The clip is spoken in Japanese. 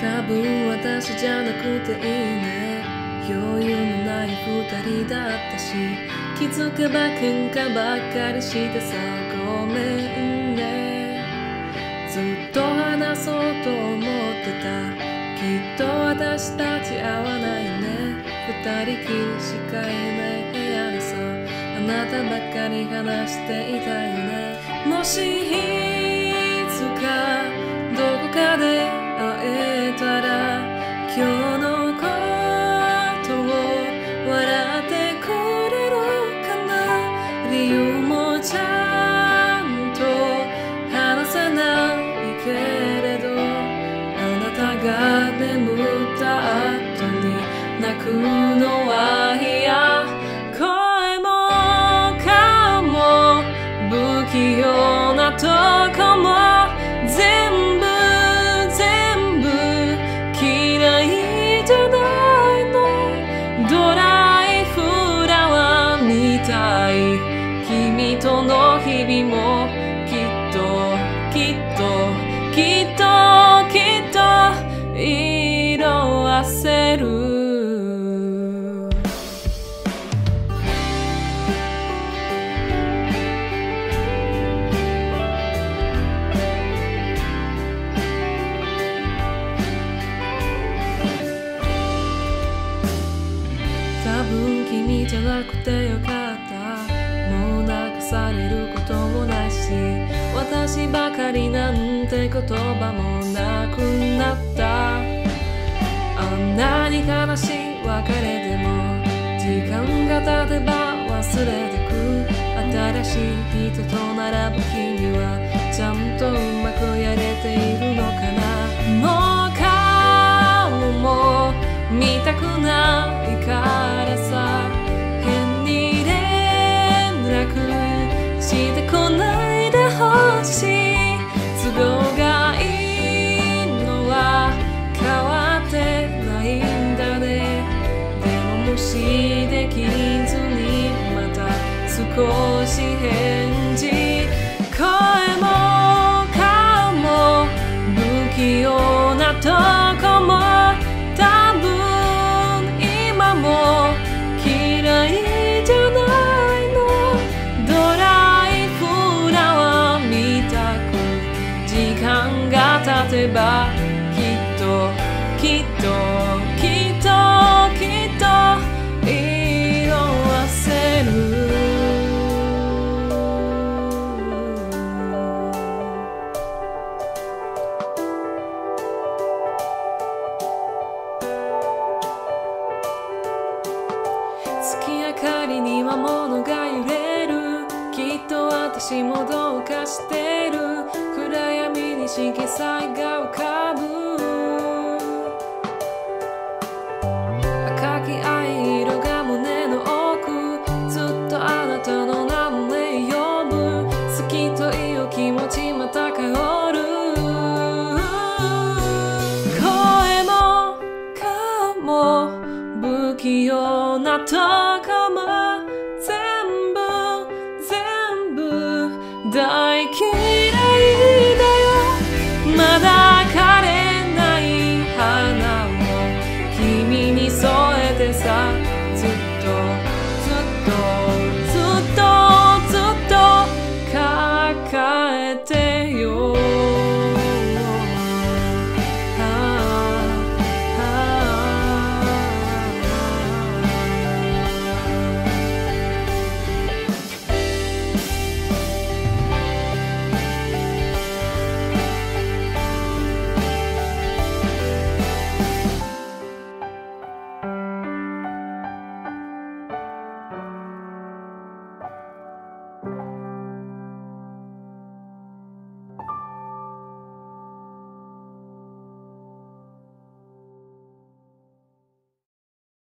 多分私じゃなくていいね。余裕のない二人だったし気づけば喧嘩ばっかりしてさごめんね。ずっと話そうと思ってた。きっと私たち合わないね。二人きりしかいない部屋でさあなたばっかり話していたよね。もしいつかどこかでたら今日君との日々もきっときっときっときっと色あせる多分君じゃなくてよかった私ばかりなんて言葉もなくなった。あんなに悲しい別れでも時間が経てば忘れてく。新しい人と並ぶ日にはちゃんとうまくやれている。も無視できずにまた少し返事声も顔も不器用なとこも。多分今も嫌いじゃないの。ドライフラワーみたく。時間が経てばきっときっと。月明かりには物が揺れる。きっと私もどうかしてる。暗闇に色彩が浮かぶ。赤き藍色が胸の奥。ずっとあなたの名前なたかも全部全部大嫌いだよ。まだ枯れない花を君に添えてさ。